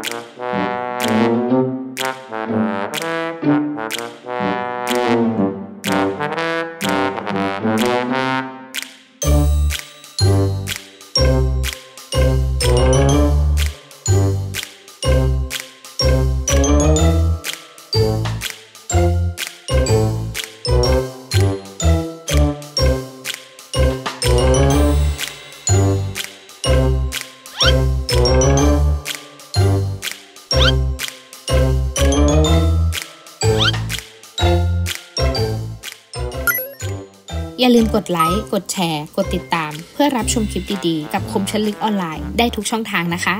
Música อย่าลืมกดไลค์ กดแชร์ กดติดตาม เพื่อรับชมคลิปดีๆ กับคมชลึกออนไลน์ได้ทุกช่องทางนะคะ